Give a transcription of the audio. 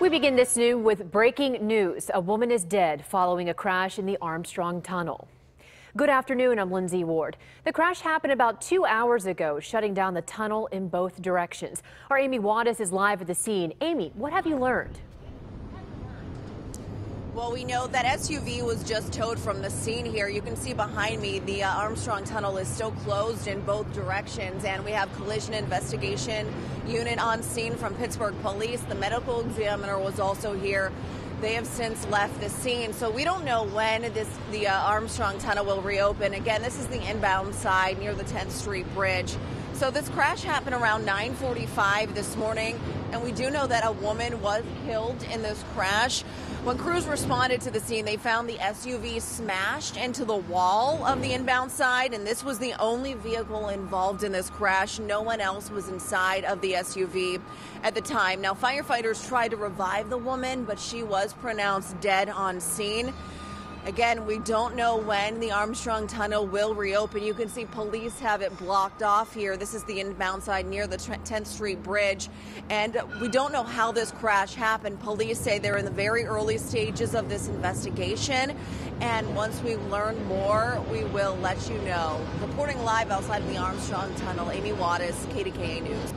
We begin this new with breaking news. A woman is dead following a crash in the Armstrong Tunnel. Good afternoon, I'm Lindsay Ward. The crash happened about two hours ago, shutting down the tunnel in both directions. Our Amy Wadas is live at the scene. Amy, what have you learned? Well, we know that SUV was just towed from the scene here. You can see behind me the uh, Armstrong Tunnel is still closed in both directions, and we have collision investigation unit on scene from Pittsburgh Police. The medical examiner was also here. They have since left the scene, so we don't know when this the uh, Armstrong Tunnel will reopen. Again, this is the inbound side near the 10th Street Bridge. So this crash happened around 9:45 this morning, and we do know that a woman was killed in this crash. When crews responded to the scene, they found the SUV smashed into the wall of the inbound side, and this was the only vehicle involved in this crash. No one else was inside of the SUV at the time. Now, firefighters tried to revive the woman, but she was pronounced dead on scene. Again, we don't know when the Armstrong Tunnel will reopen. You can see police have it blocked off here. This is the inbound side near the 10th Street Bridge. And we don't know how this crash happened. Police say they're in the very early stages of this investigation. And once we learn more, we will let you know. Reporting live outside of the Armstrong Tunnel, Amy Wadas, KDKA News.